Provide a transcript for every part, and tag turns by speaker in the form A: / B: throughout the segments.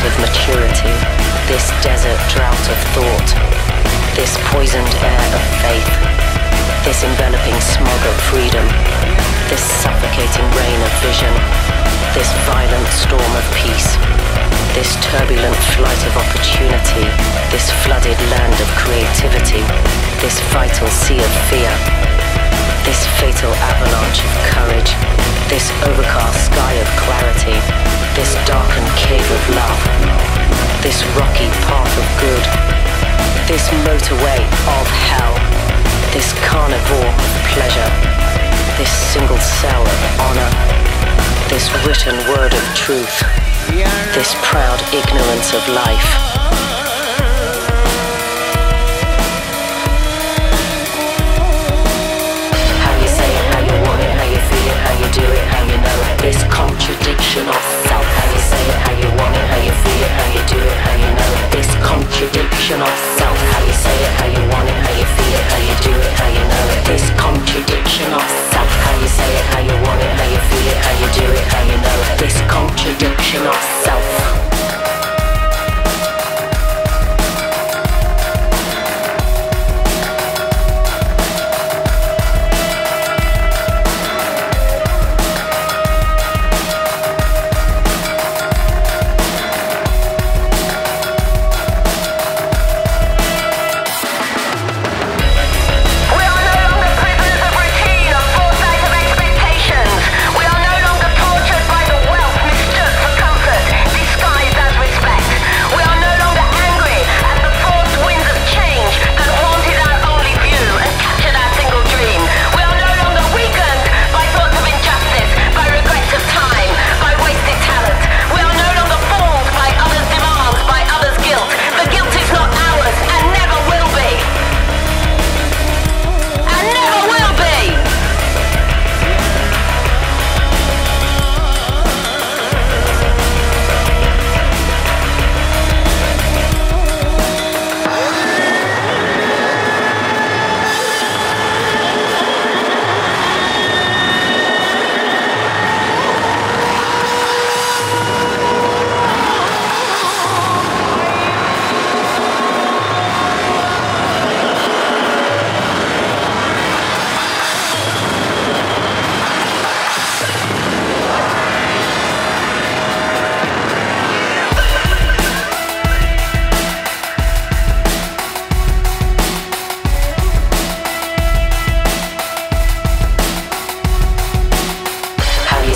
A: primitive maturity, this desert drought of thought, this poisoned air of faith, this enveloping smog of freedom, this suffocating rain of vision, this violent storm of peace, this turbulent flight of opportunity, this flooded land of creativity, this vital sea of fear, this fatal avalanche of courage, this overcast sky of clarity, this darkened cave of love, this rocky path of good, this motorway of hell, this carnivore of pleasure, this single cell of honor, this written word of truth, this proud ignorance of life. Contradiction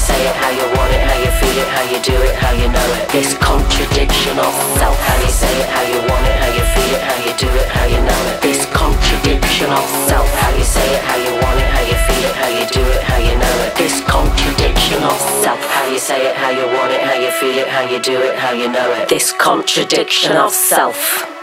A: say it, how you want it, how you feel it, how you do it, how you know it. This contradiction of self. How you say it, how you want it, how you feel it, how you do it, how you know it. This contradiction of self. How you say it, how you want it, how you feel it, how you do it, how you know it. This contradiction of self. How you say it, how you want it, how you feel it, how you do it, how you know it. This contradiction of self.